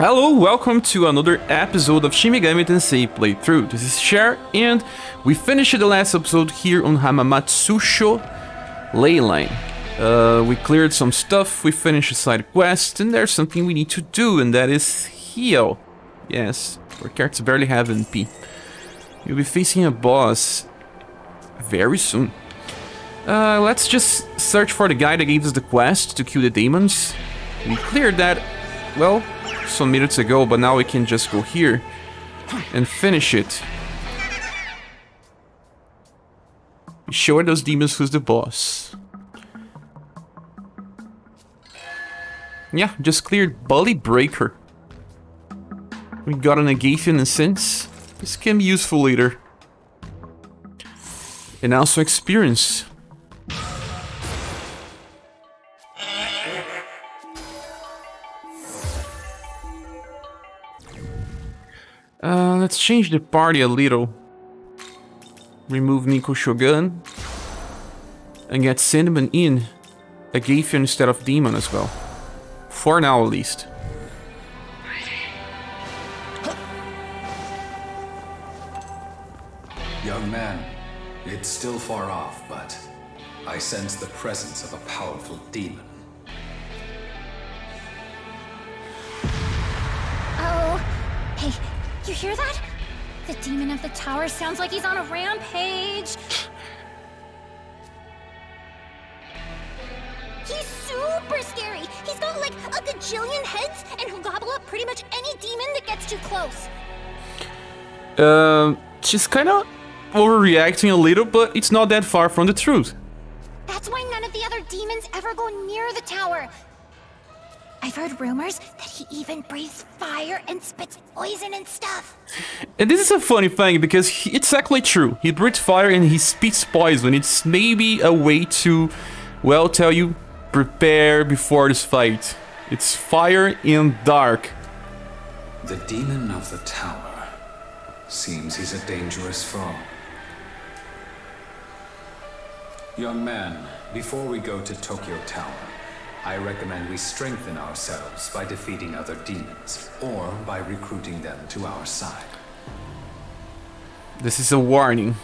Hello, welcome to another episode of Shin Megami Tensei Playthrough. This is Scher, and we finished the last episode here on Hamamatsucho Ley Line. Uh, we cleared some stuff, we finished a side quest, and there's something we need to do, and that is heal. Yes, our characters barely have MP. You'll be facing a boss very soon. Uh, let's just search for the guy that gave us the quest to kill the demons. We cleared that, well, some minutes ago, but now we can just go here and finish it. Show those demons who's the boss. Yeah, just cleared Bully Breaker. We got an Agathion since this can be useful later. And also experience. Uh, let's change the party a little. Remove Neko Shogun. And get Cinnamon in. Agathion instead of Demon as well. For now, at least. Young man, it's still far off, but I sense the presence of a powerful demon. You hear that? The demon of the tower sounds like he's on a rampage. He's super scary. He's got like a gajillion heads, and he'll gobble up pretty much any demon that gets too close. Um, she's kind of overreacting a little, but it's not that far from the truth. That's why none of the other demons ever go near the tower. I've heard rumors that he even breathes fire and spits poison and stuff. And this is a funny thing because he, it's actually true. He breathes fire and he spits poison. It's maybe a way to, well, tell you, prepare before this fight. It's fire and dark. The demon of the tower. Seems he's a dangerous foe. Young man, before we go to Tokyo Tower, I recommend we strengthen ourselves by defeating other demons, or by recruiting them to our side. This is a warning.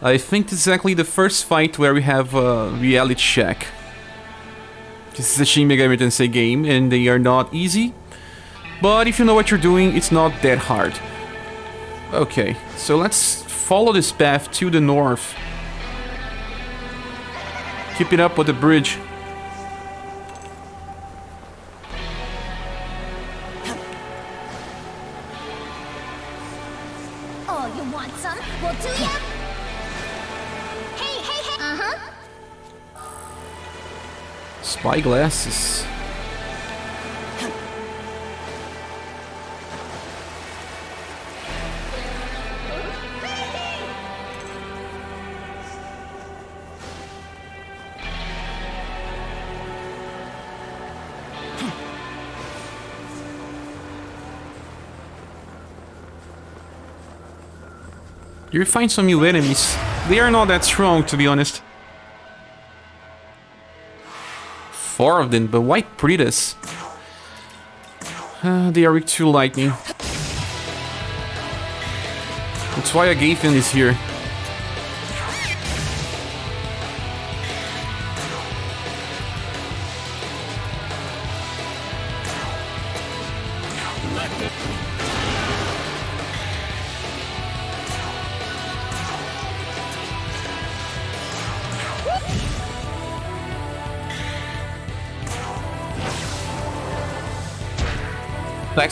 I think this is exactly the first fight where we have a reality check. This is a Shin Megami Tensei game, and they are not easy. But if you know what you're doing, it's not that hard. Okay, so let's follow this path to the north. Keep it up with the bridge. Oh, you want some? Well, do ya? Hey, hey, hey! Uh-huh. Spy You find some new enemies. They are not that strong, to be honest. Four of them, but why Pritus? Uh, they are weak to lightning. That's why Agathion is here.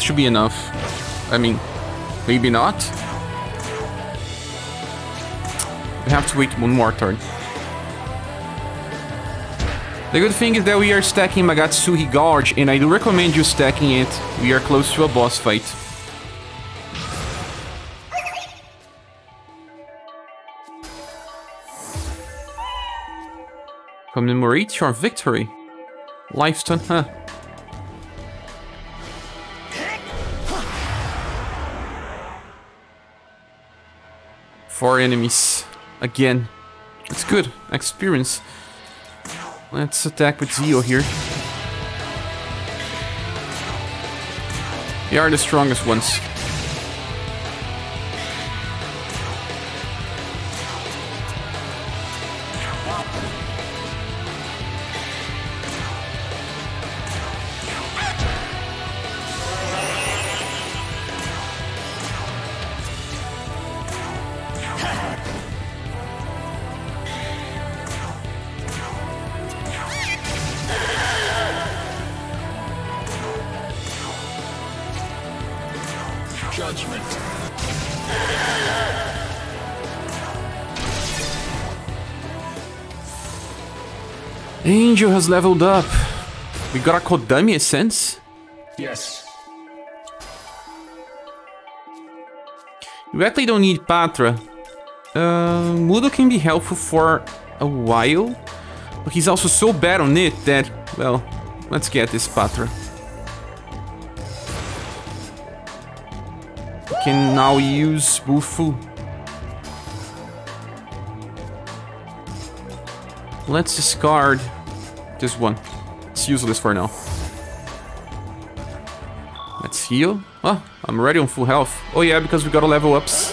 Should be enough. I mean, maybe not. We have to wait one more turn. The good thing is that we are stacking Magatsuhi Gauge, and I do recommend you stacking it. We are close to a boss fight. Commemorate your victory. Lifestone, huh? Four enemies. Again. It's good. Experience. Let's attack with Zio here. They are the strongest ones. Angel has leveled up. We got a Kodama Essence. Yes. You actually don't need Patra. Uh, Mudo can be helpful for a while, but he's also so bad on it that, well, let's get this Patra. We Can now use Bufu. Let's discard this one. It's useless for now. Let's heal. Oh, I'm already on full health. Oh yeah, because we got a level ups.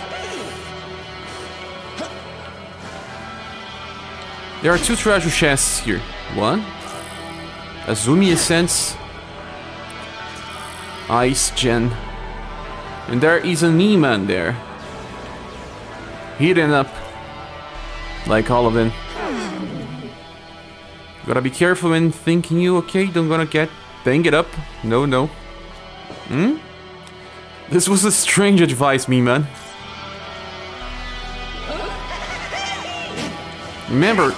There are two treasure chests here. One. Azumi Essence. Ice Gen. And there is a Miman there. Hidden up. Like all of them. Gotta be careful when thinking you okay, don't gonna get bang it up. No, no. Hmm? This was a strange advice, me man. Remember,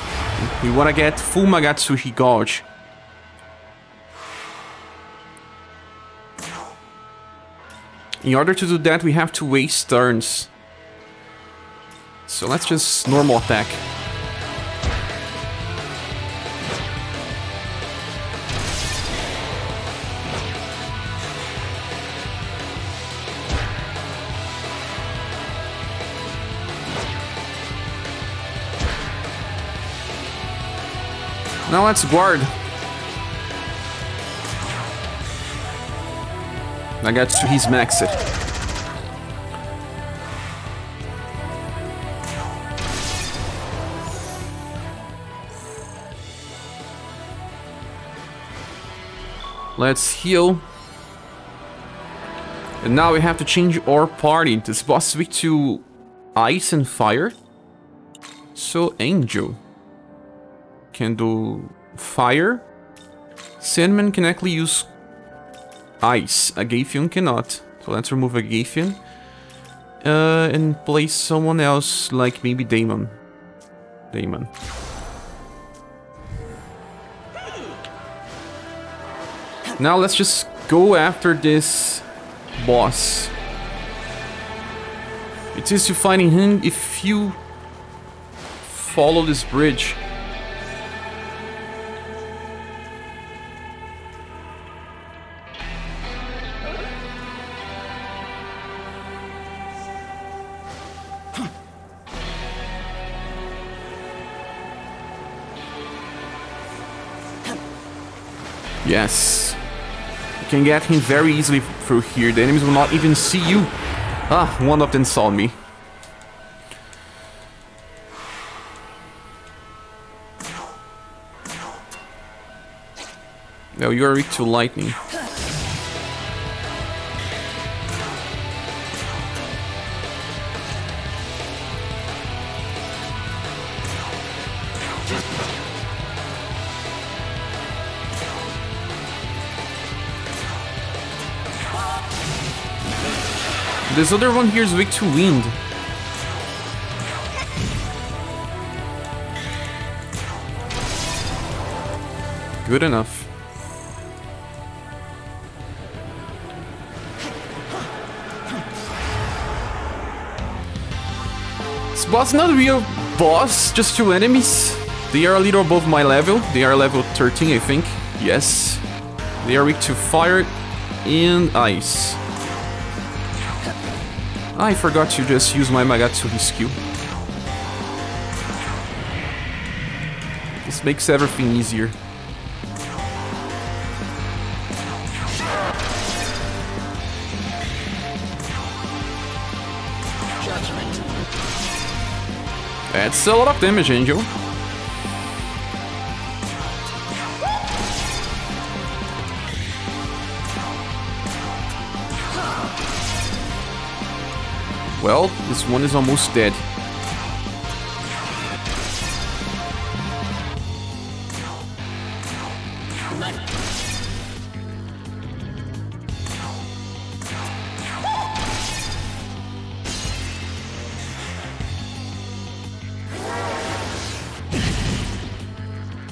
we wanna get full Magatsuhi Gauge. In order to do that, we have to waste turns. So let's just normal attack. Now let's guard. I got to his max it. Let's heal. And now we have to change our party. This boss switch to ice and fire. So Angel can do fire. Sandman can actually use ice. Agathion cannot. So let's remove Agathion. Uh, and place someone else, like maybe Daemon. Daemon. Now let's just go after this boss. It is to finding him if you follow this bridge. Yes. You can get him very easily through here. The enemies will not even see you. Ah, one of them saw me. No, you are weak to lightning. This other one here is weak to wind. Good enough. This boss not a real boss, just two enemies. They are a little above my level. They are level 13, I think. Yes. They are weak to fire and ice. I forgot to just use my Magatsuhi skill. This makes everything easier. That's a lot of damage, Angel. Well, this one is almost dead.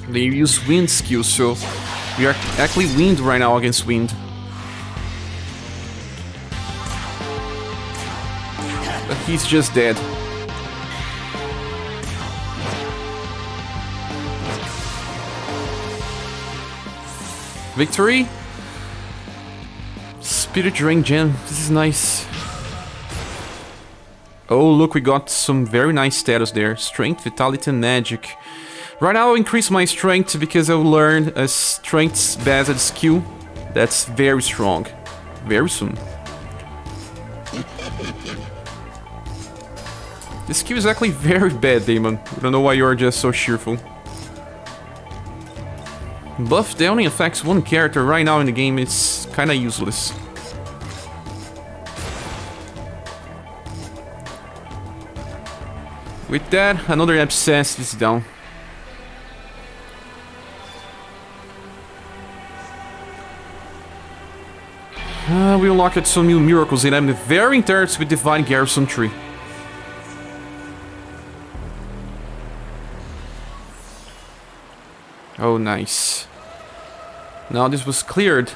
They use wind skills, so we are actually wind right now against wind. He's just dead. Victory? Spirit Drain Gem, this is nice. Oh, look, we got some very nice status there. Strength, Vitality, and Magic. Right now I'll increase my strength because I'll learn a strength-based skill that's very strong. Very soon. This skill is actually very bad, Daemon. I don't know why you're just so cheerful. Buff that only affects one character right now in the game, it's kinda useless. With that, another Obsessed is down. Uh, we unlocked some new miracles and I'm very interested with Divine Garrison 3. Oh, nice. Now this was cleared.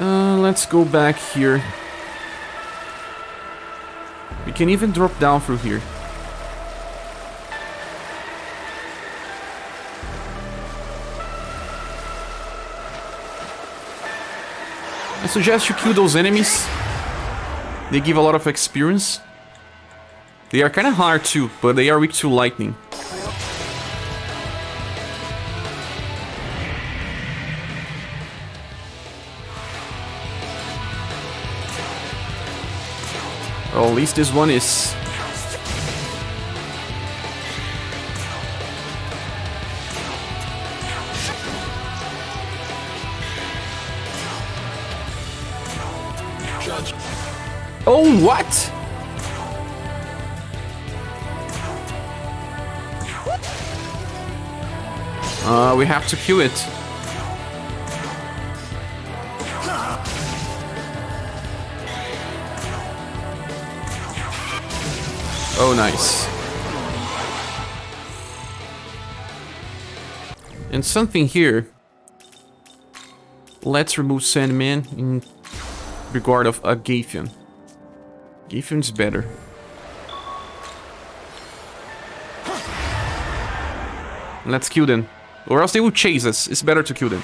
Uh, let's go back here. We can even drop down through here. I suggest you kill those enemies. They give a lot of experience. They are kind of hard too, but they are weak to lightning. Well, at least this one is Oh, what? Uh, we have to kill it. Oh, nice. And something here. Let's remove Sandman in regard of a Agathion. Gathion's better. Let's kill them. Or else they will chase us. It's better to kill them.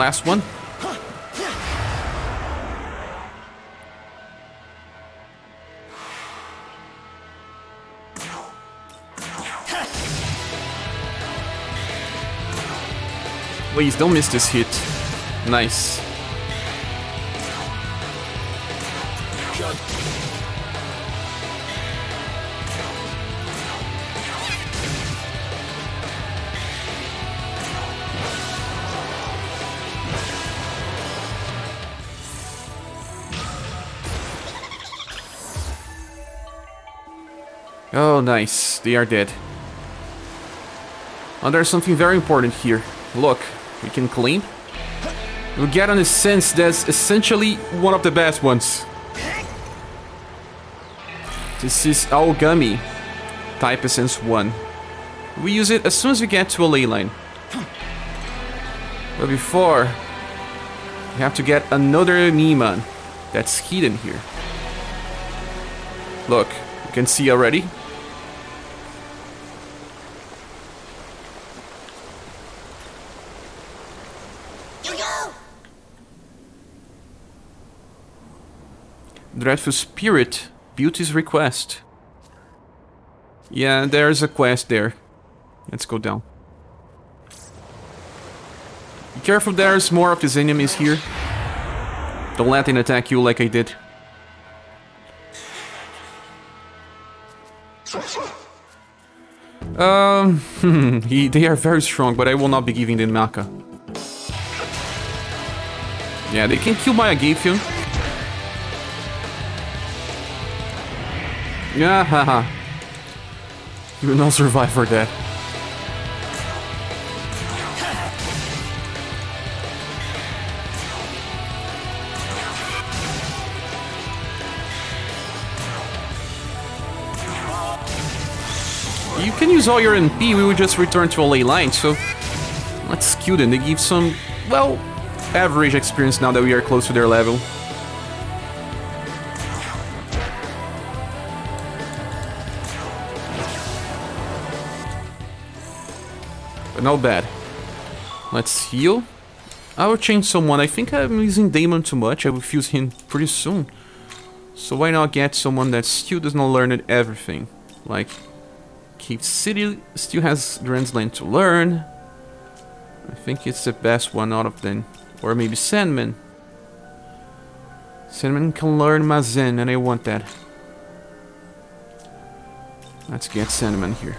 Last one. Please don't miss this hit. Nice. Oh, nice. They are dead. And there's something very important here. Look, we can clean. We get on a sense that's essentially one of the best ones. This is Aogami, type essence 1. We use it as soon as we get to a ley line. But before, we have to get another Miman that's hidden here. Look, you can see already. Dreadful Spirit, Beauty's Request. Yeah, there's a quest there. Let's go down. Be careful, there's more of these enemies here. Don't let them attack you like I did. Um, he, they are very strong, but I will not be giving them Macca. Yeah, they can kill my Agathion. Yeah, haha. You will not survive for that. You can use all your MP, we will just return to a ley line, so let's kill them. They give some, well, average experience now that we are close to their level. But not bad. Let's heal. I will change someone. I think I'm using Daemon too much. I will fuse him pretty soon. So why not get someone that still does not learn everything? Like, Cait Sith still has Duran's Land to learn. I think it's the best one out of them. Or maybe Sandman. Sandman can learn Mazan, and I want that. Let's get Sandman here.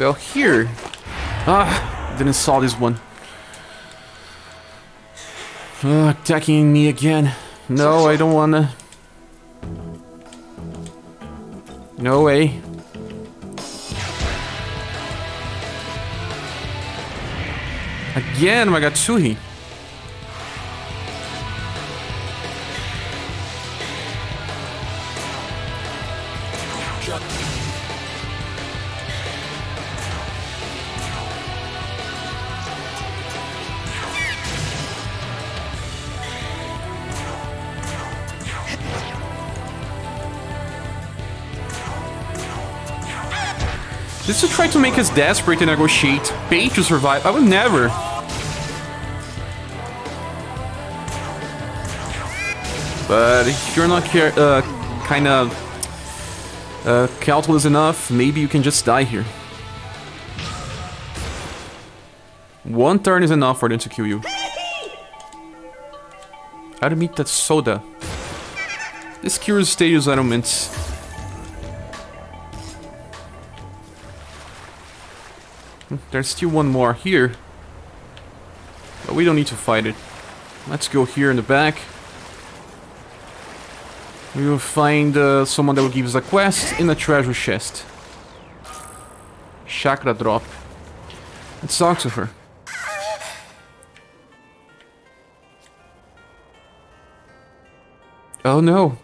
Well, here... Ah, didn't saw this one. Uh, attacking me again. No, I don't wanna. No way. Again, Magatsuhi. Just to try to make us desperate to negotiate, pay to survive. I would never. But if you're not care, uh, kind of uh, calculus enough, maybe you can just die here. One turn is enough for them to kill you. How to meet that soda? This cures status elements. There's still one more here. But we don't need to fight it. Let's go here in the back. We will find uh, someone that will give us a quest in a treasure chest. Chakra drop. Let's talk to her. Oh no.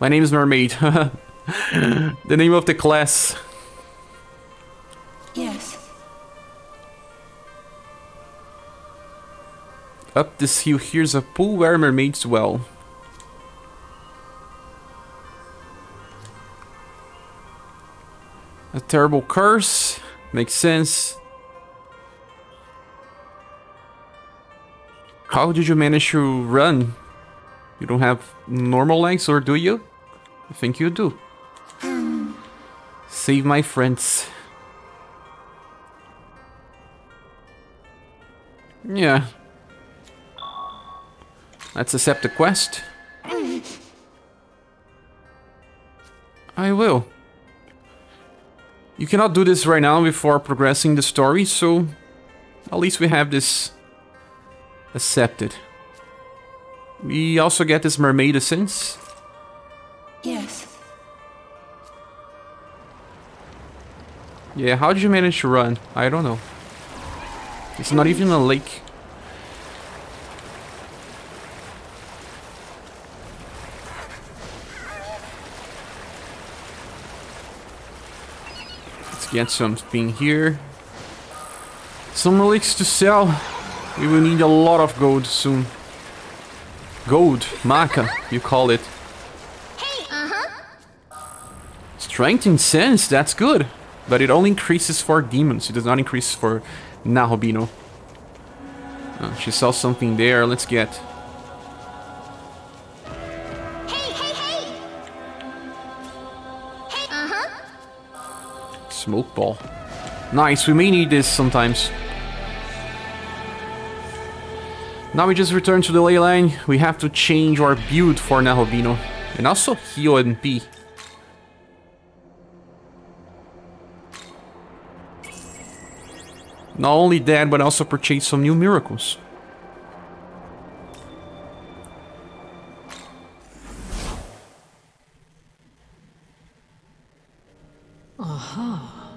My name is Mermaid. the name of the class. Yes. Up this hill, here's a pool where mermaids dwell. A terrible curse. Makes sense. How did you manage to run? You don't have normal legs, or do you? I think you do. Um. Save my friends. Yeah. Let's accept the quest. I will. You cannot do this right now before progressing the story, so at least we have this accepted. We also get this mermaid essence. Yes. Yeah, how did you manage to run? I don't know. It's not even a lake. Let's get something here. Some relics to sell. We will need a lot of gold soon. Gold, macca, you call it. Hey, uh-huh. Strength and sense, that's good. But it only increases for demons. It does not increase for Nahobino. Uh, she saw something there. Let's get. Hey, hey, hey! Hey, uh-huh. Smoke ball. Nice, we may need this sometimes. Now we just return to the ley line. We have to change our build for Nahobino. And also heal MP. Not only that, but also purchase some new miracles. Aha.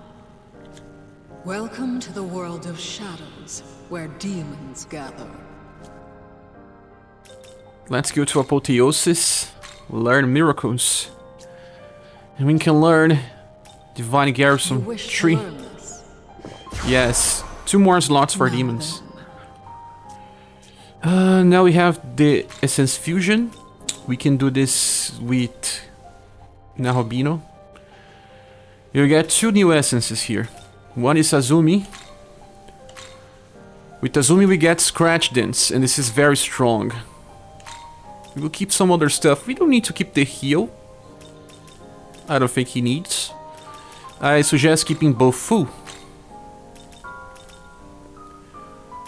Welcome to the world of shadows, where demons gather. Let's go to Apotheosis, learn miracles. And we can learn Divine Garrison 3. Yes, two more slots for demons. Uh, now we have the Essence Fusion. We can do this with Nahobino. You get two new essences here. One is Azumi. With Azumi we get Scratch Dance, and this is very strong. We will keep some other stuff. We don't need to keep the heal. I don't think he needs. I suggest keeping Bufu.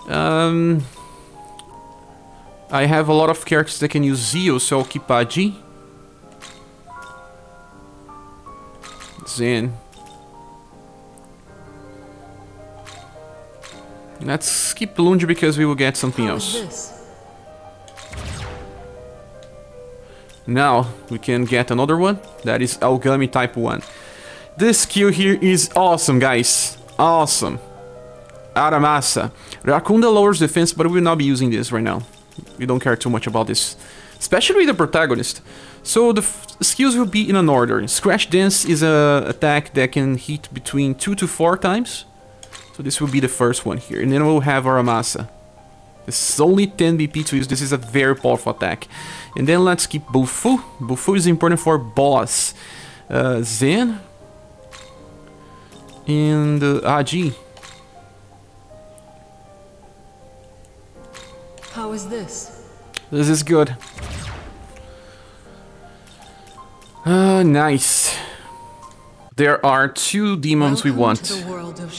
Um, I have a lot of characters that can use Zio, so I'll keep Agi. Zan. Let's skip Lunge because we will get something How else. Now we can get another one. That is Aogami type 1. This skill here is awesome, guys. Awesome. Aramasa. Rakunda lowers defense, but we will not be using this right now. We don't care too much about this. Especially the protagonist. So the skills will be in an order. Scratch Dance is a attack that can hit between 2 to 4 times. So this will be the first one here. And then we'll have Aramasa. Is only 10 BP to use. This is a very powerful attack. And then let's keep Bufu. Bufu is important for boss. Uh, Zan. And uh, Agi. Is this? This is good. Uh, nice. There are two demons we want. To the world of.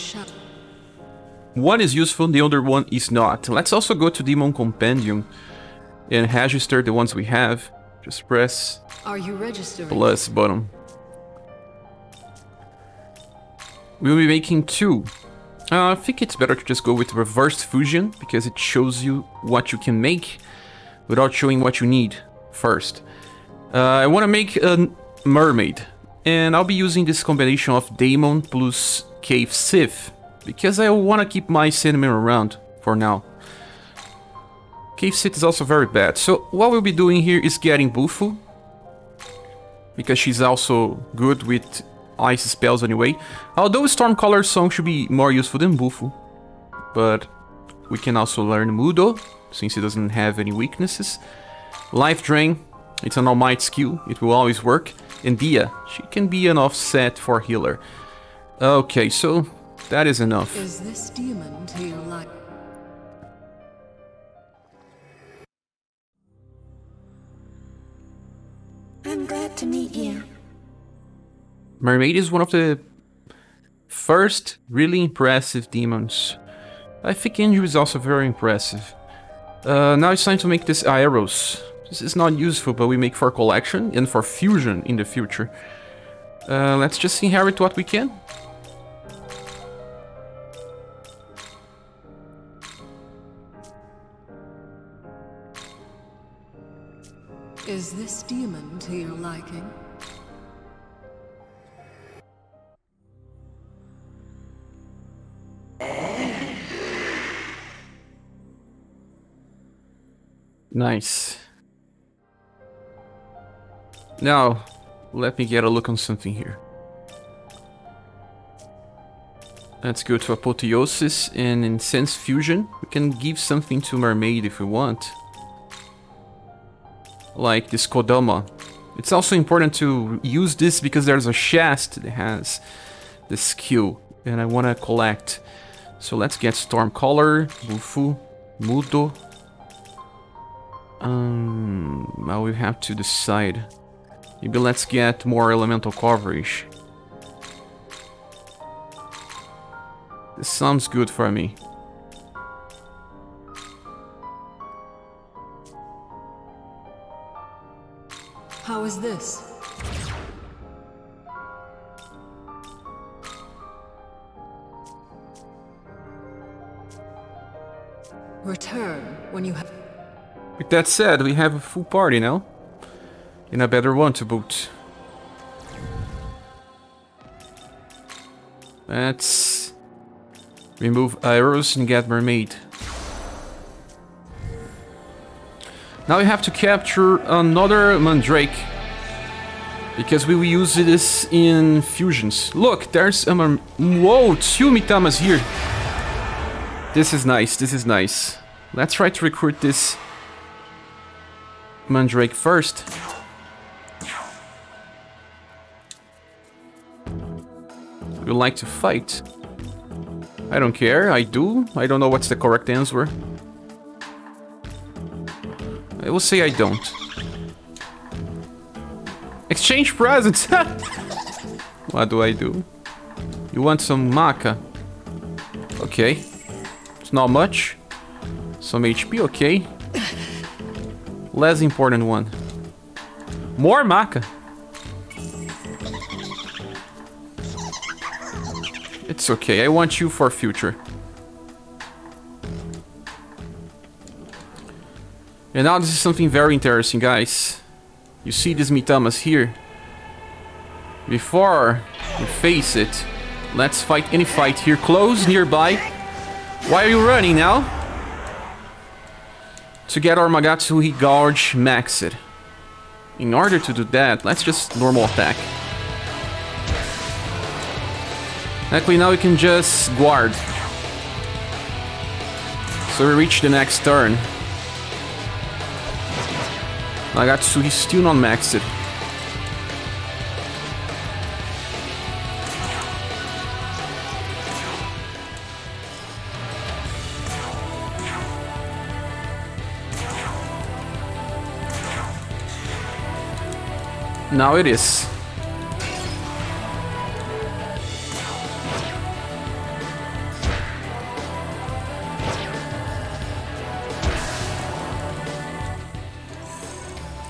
One is useful, the other one is not. Let's also go to Demon Compendium and register the ones we have. Just press Are you registering? plus button. We'll be making two. Uh, I think it's better to just go with reversed fusion because it shows you what you can make without showing what you need first. Uh, I want to make a mermaid and I'll be using this combination of Daemon plus Cait Sith because I want to keep my cinnamon around for now. Cait Sith is also very bad. So what we'll be doing here is getting Bufu because she's also good with ice spells anyway. Although Stormcaller's song should be more useful than Bufu. But we can also learn Mudo, since it doesn't have any weaknesses. Life Drain, it's an Almighty skill, it will always work. And Dia, she can be an offset for healer. Okay, so that is enough. Is this demon to your life? I'm glad to meet you. Mermaid is one of the first really impressive demons. I think Andrew is also very impressive. Uh, now it's time to make this arrows. This is not useful, but we make for collection and for fusion in the future. Uh, let's just inherit what we can. Nice. Now, let me get a look on something here. Let's go to Apotheosis and Essence Fusion. We can give something to Mermaid if we want. Like this Kodama. It's also important to use this because there's a chest that has the skill. And I want to collect. So let's get Stormcaller, Bufu, Mudo. Um, now we have to decide. Maybe let's get more elemental coverage. This sounds good for me. How is this? Return when you have... With that said, we have a full party now. In a better one to boot. Let's remove arrows and get mermaid. Now we have to capture another mandrake. Because we will use this in fusions. Look, there's a man Whoa, two Mitamas here. This is nice, this is nice. Let's try to recruit this mandrake first. We like to fight. I don't care, I do. I don't know what's the correct answer. I will say I don't. Exchange presents! what do I do? You want some macca? Okay. It's not much. Some HP, okay. Less important one. More macca! It's okay, I want you for future. And now this is something very interesting, guys. You see these Mitamas here? Before we face it, let's fight any fight here close, nearby. Why are you running now? To get our Magatsuhi Gauge maxed. In order to do that, let's just normal attack. Luckily now we can just guard. So we reach the next turn. Magatsuhi still not maxed. Now it is.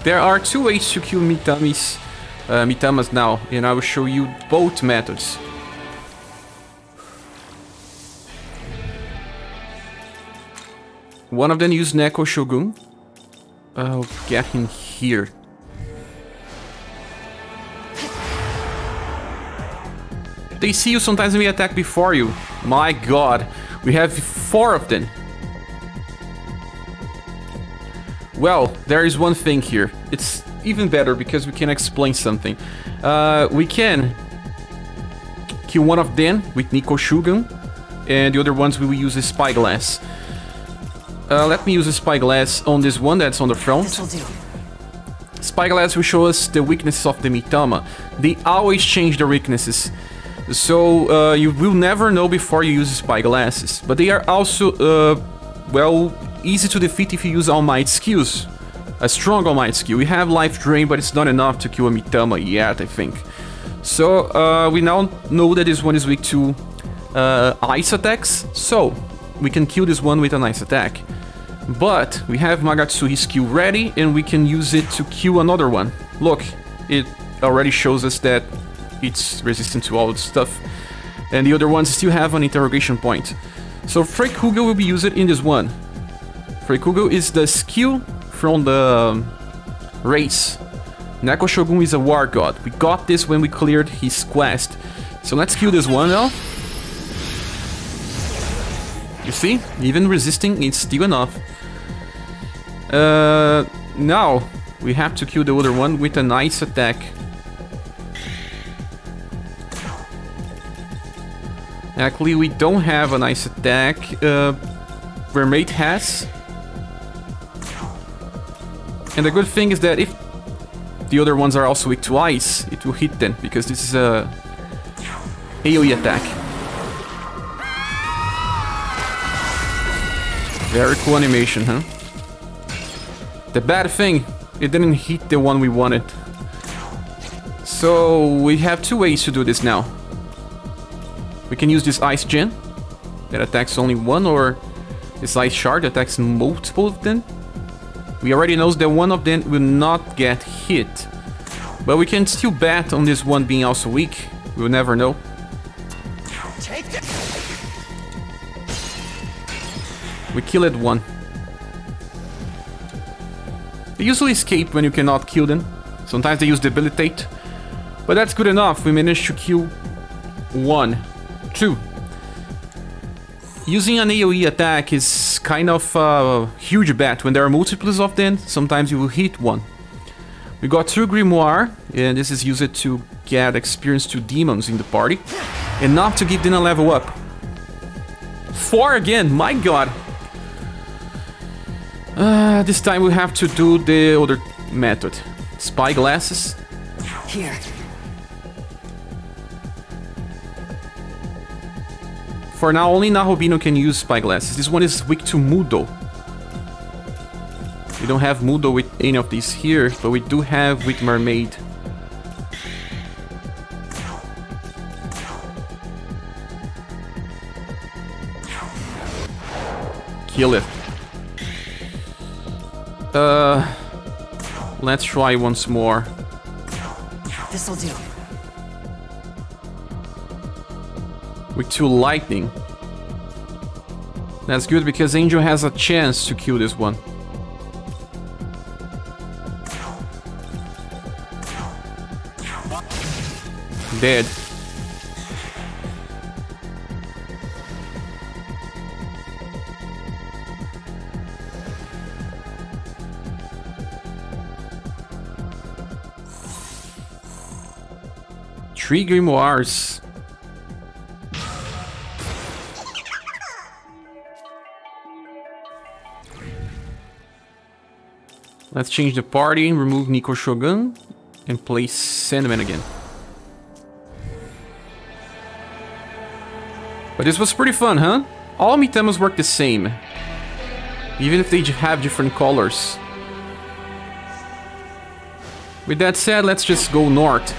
There are two ways to kill Mitamis, uh, Mitamas now, and I will show you both methods. One of them use Neko Shogun. I'll get him here. They see you sometimes they attack before you. My god, we have four of them. Well, there is one thing here. It's even better because we can explain something. Uh, we can kill one of them with Neko Shogun, and the other ones we will use a spyglass. Uh, let me use a spyglass on this one that's on the front. Spyglass will show us the weaknesses of the Mitama. They always change their weaknesses. So uh, you will never know before you use spyglasses. But they are also, uh, well, easy to defeat if you use All skills. A strong All skill. We have Life Drain, but it's not enough to kill a Mitama yet, I think. So uh, we now know that this one is weak to uh, ice attacks. So we can kill this one with an ice attack. But we have Magatsuhi skill ready and we can use it to kill another one. Look, it already shows us that it's resistant to all the stuff. And the other ones still have an interrogation point. So Freikugel will be used in this one. Freikugel is the skill from the um, race. Neko Shogun is a war god. We got this when we cleared his quest. So let's kill this one now. You see? Even resisting, it's still enough. Uh, now, we have to kill the other one with a nice attack. Actually, we don't have a nice attack. Uh, Mermaid has. And the good thing is that if the other ones are also weak to ice, it will hit them, because this is a AoE attack. Very cool animation, huh? The bad thing, it didn't hit the one we wanted. So we have two ways to do this now. We can use this Ice Gem that attacks only one or this Ice Shard attacks multiple of them. We already know that one of them will not get hit. But we can still bet on this one being also weak. We'll never know. We killed one. They usually escape when you cannot kill them. Sometimes they use debilitate. But that's good enough. We managed to kill one. Two. Using an AoE attack is kind of a huge bet. When there are multiples of them, sometimes you will hit one. We got two Grimoire, and this is used to get experience to demons in the party. Enough to give them a level up. Four again, my god! Uh, this time we have to do the other method. Spy glasses. Here. For now, only Nahobino can use spyglasses. This one is weak to Mudo. We don't have Mudo with any of these here, but we do have with Mermaid. Kill it. Uh, let's try once more. This'll do. With two lightning. That's good because Angel has a chance to kill this one. Dead. Three grimoires. Let's change the party, remove Neko Shogun, and place Sandman again. But this was pretty fun, huh? All Mitamas work the same. Even if they have different colors. With that said, let's just go north.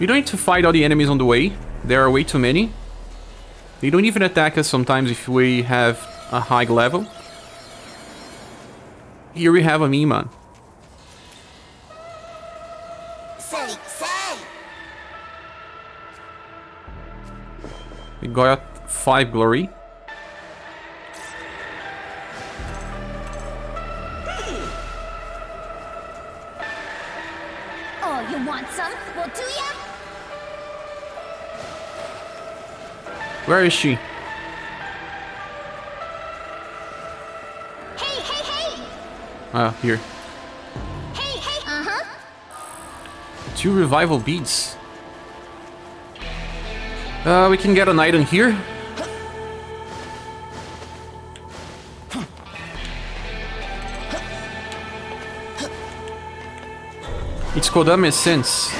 We don't need to fight all the enemies on the way. There are way too many. They don't even attack us sometimes if we have a high level. Here we have a Miman. Say, say! We got 5 glory. Oh, you want some? Well, do ya? Where is she? Hey, hey, hey! Ah, here. Hey, hey! Uh-huh. Two revival beads. Uh, we can get an item here. It's Kodama Essence.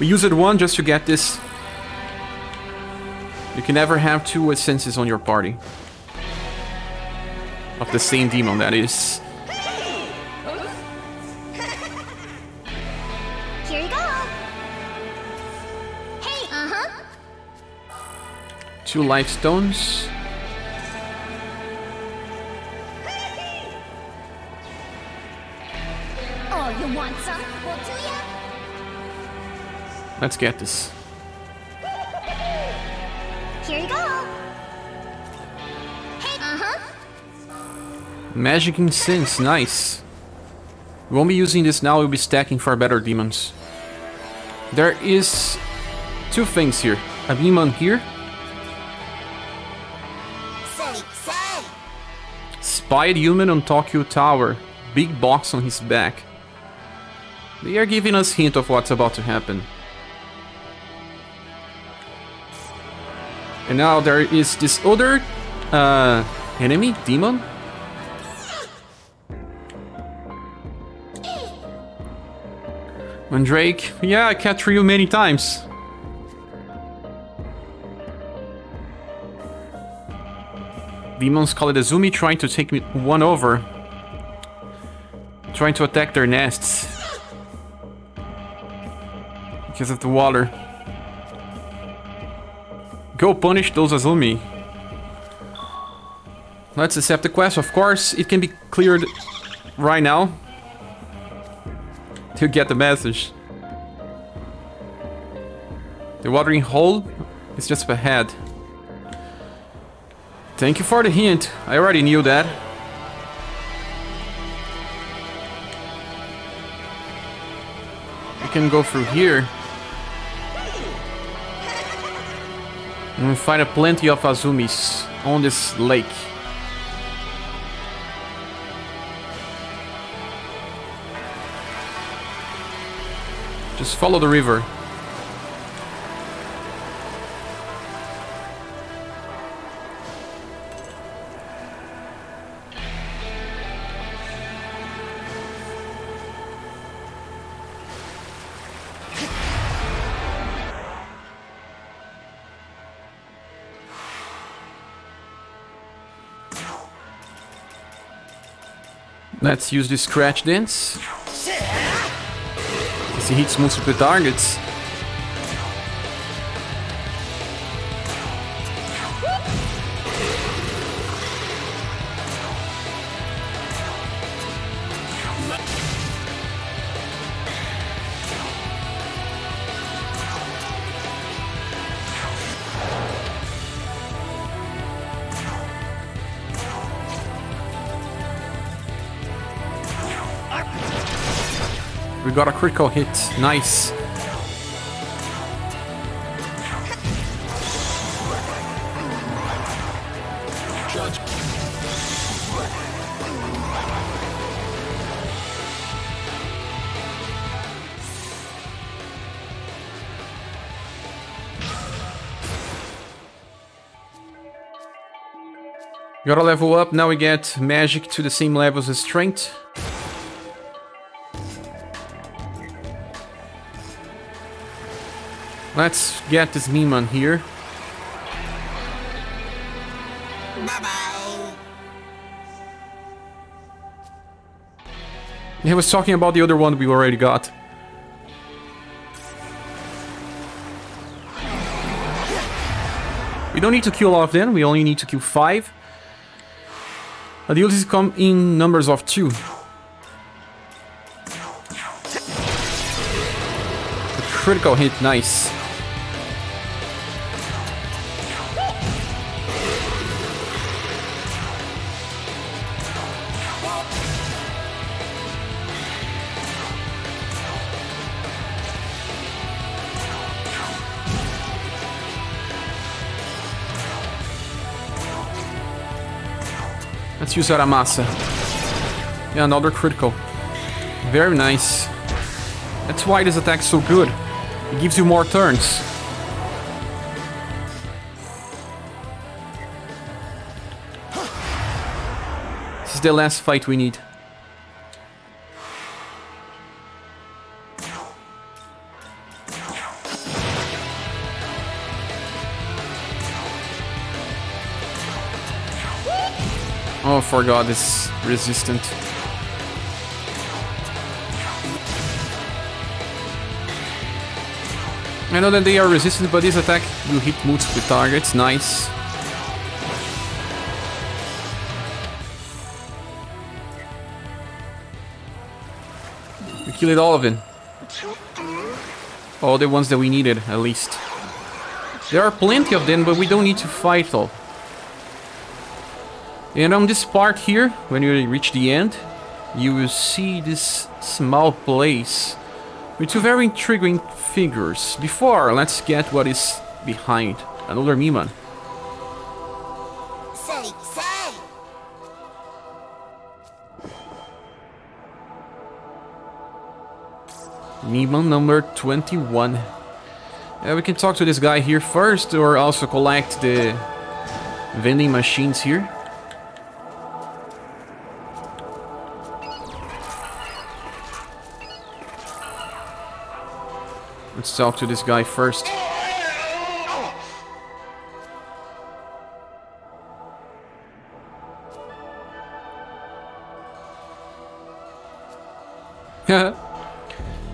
We used one just to get this. You can never have two essences on your party. Of the same demon, that is. Here you go! Hey, uh-huh. Two life stones. Oh, you want some? Well, do ya? Let's get this. Magic Incense, nice. We won't be using this now, we'll be stacking for better demons. There is two things here. A demon here. Spied human on Tokyo Tower. Big box on his back. They are giving us hint of what's about to happen. And now there is this other uh, enemy, demon. Mandrake, yeah, I catch you many times. Demons call it Azumi trying to take me one over. Trying to attack their nests. Because of the water. Go punish those Azumi. Let's accept the quest. Of course, it can be cleared right now. To get the message. The watering hole is just ahead. Thank you for the hint. I already knew that. We can go through here. And find a plenty of Azumis on this lake. Just follow the river. Let's use the scratch dance. As he hits multiple targets. Got a critical hit. Nice. Gotta level up, now we get magic to the same levels as strength. Let's get this Miman here. Bye bye. He was talking about the other one we already got. We don't need to kill all of them, we only need to kill five. The ultis come in numbers of two. A critical hit, nice. Use Aramasa. Yeah, another critical. Very nice. That's why this attack's so good. It gives you more turns. This is the last fight we need. Oh, forgot it's resistant. I know that they are resistant, but this attack will hit multiple targets. Nice. We killed all of them. All the ones that we needed, at least. There are plenty of them, but we don't need to fight all. And on this part here, when you reach the end, you will see this small place with two very intriguing figures. Before, let's get what is behind. Another Miman. Say, say! Demon number 21. Uh, we can talk to this guy here first, or also collect the vending machines here. Let's talk to this guy first.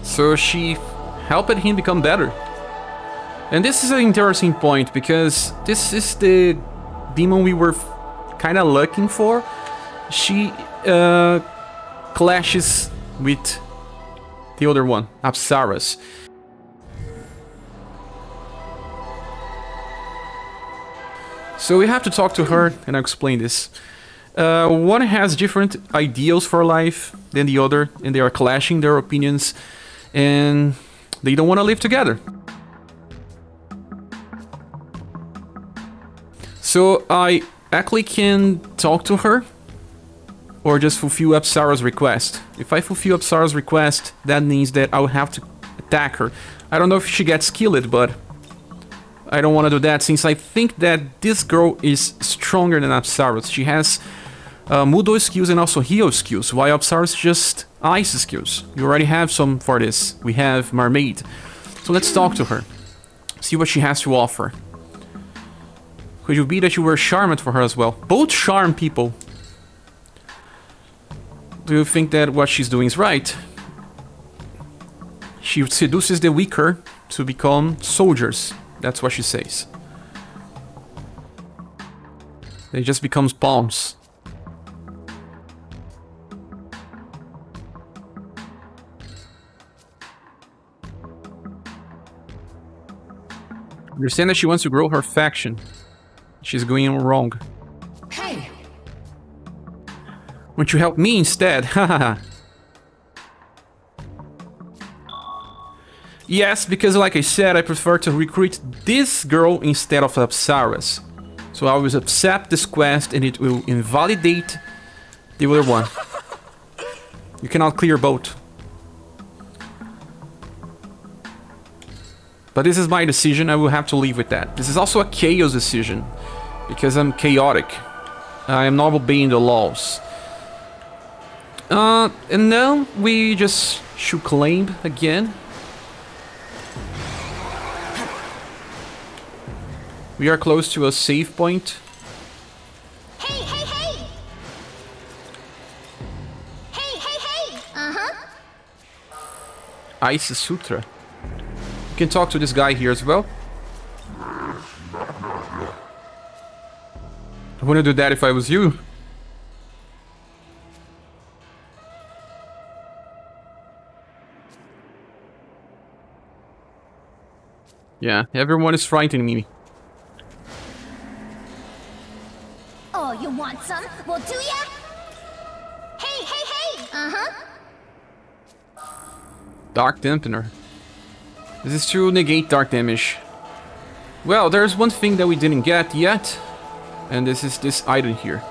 so she helped him become better. And this is an interesting point because this is the demon we were kind of looking for. She uh, clashes with the other one, Apsaras. So we have to talk to her and I'll explain this. Uh, one has different ideals for life than the other, and they are clashing their opinions, and they don't want to live together. So I actually can talk to her, or just fulfill Apsara's request. If I fulfill Apsara's request, that means that I will have to attack her. I don't know if she gets killed, but I don't want to do that since I think that this girl is stronger than Apsaras. She has uh, Mudo skills and also heal skills, while Apsaras just ice skills. You already have some for this. We have Mermaid. So let's talk to her. See what she has to offer. Could you be that you were charmed for her as well? Both charm people. Do you think that what she's doing is right? She seduces the weaker to become soldiers. That's what she says. They just become pawns. Understand that she wants to grow her faction. She's going wrong. Hey! Won't you help me instead? Hahaha. Yes, because like I said, I prefer to recruit this girl instead of Apsaras. So I will accept this quest and it will invalidate the other one. You cannot clear both. But this is my decision, I will have to leave with that. This is also a chaos decision, because I'm chaotic. I am not obeying the laws. Uh, and now we just should claim again. We are close to a save point. Hey, hey, hey! Hey, hey, hey! Uh-huh. Ice Sutra. You can talk to this guy here as well. I wouldn't do that if I was you. Yeah, everyone is frightening me. Oh, you want some? Well, do ya? Hey, hey, hey! Uh-huh. Dark Dampener. This is to negate dark damage. Well, there's one thing that we didn't get yet, and this is this item here.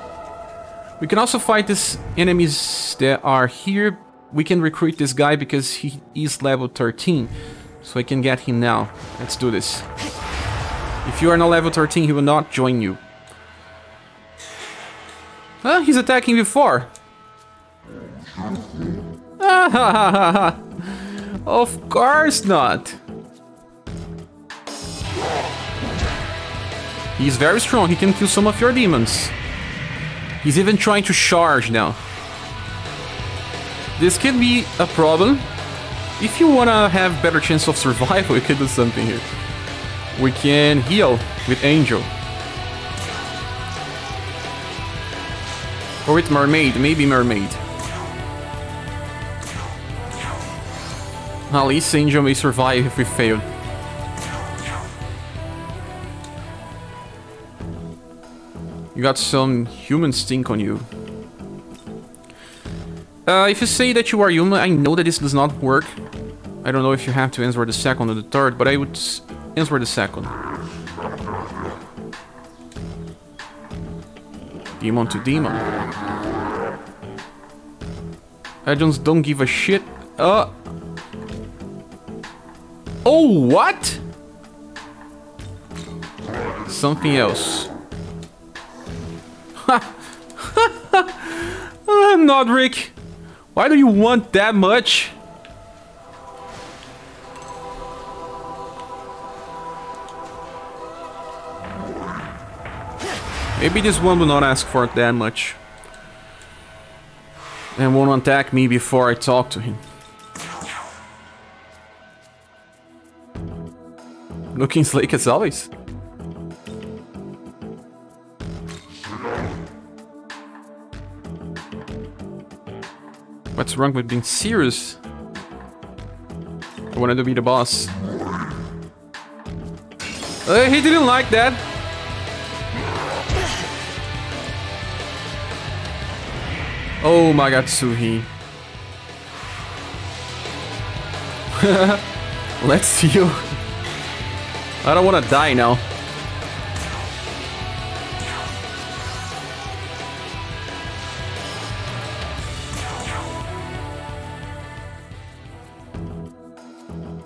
We can also fight these enemies that are here. We can recruit this guy because he is level 13, so I can get him now. Let's do this. If you are not level 13, he will not join you. Huh? He's attacking before. of course not. He's very strong, he can kill some of your demons. He's even trying to charge now. This could be a problem. If you wanna have better chance of survival, you can do something here. We can heal with Angel. Or with Mermaid, maybe Mermaid. At least Angel may survive if we fail. You got some human stink on you. Uh, if you say that you are human, I know that this does not work. I don't know if you have to answer the second or the third, but I would answer the second. Demon to demon. Just don't give a shit. Uh, Oh, what? Something else. Ha! uh, Nodric, why do you want that much? Maybe this one will not ask for it that much. And won't attack me before I talk to him. Looking slick as always. What's wrong with being serious? I wanted to be the boss. Uh, he didn't like that. Oh my god, Suhi. Let's see you. I don't want to die now.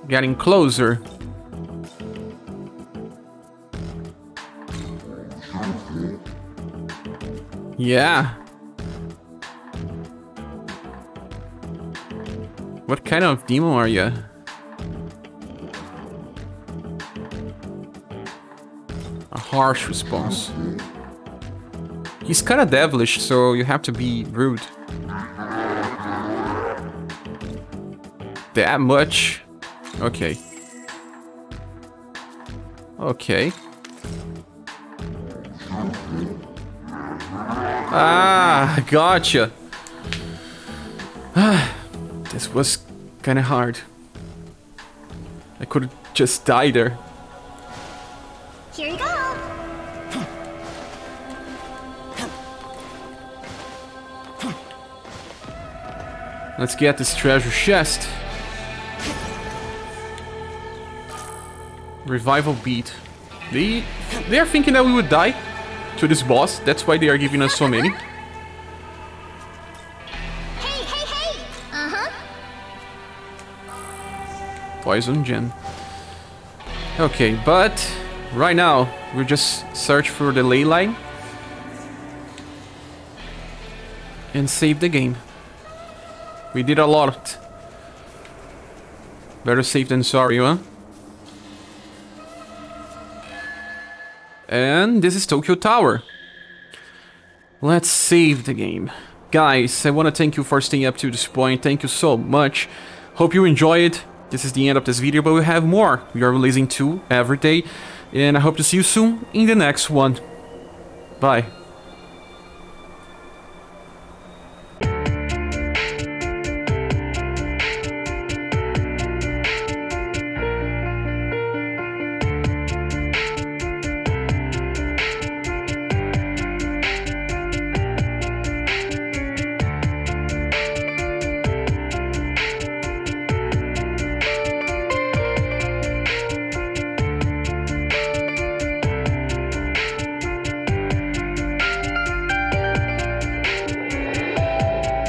Getting closer. Yeah. What kind of demon are you? A harsh response. He's kinda devilish, so you have to be rude. That much? Okay. Okay. Ah, gotcha. Was kind of hard. I could just die there. Here you go. Let's get this treasure chest. Revival beat. They they are thinking that we would die to this boss. That's why they are giving us so many. Poison gem. Okay, but right now we just search for the ley line and save the game. We did a lot. Better safe than sorry, huh? And this is Tokyo Tower. Let's save the game. Guys, I want to thank you for staying up to this point. Thank you so much. Hope you enjoy it. This is the end of this video, but we have more. We are releasing two every day. And I hope to see you soon in the next one. Bye.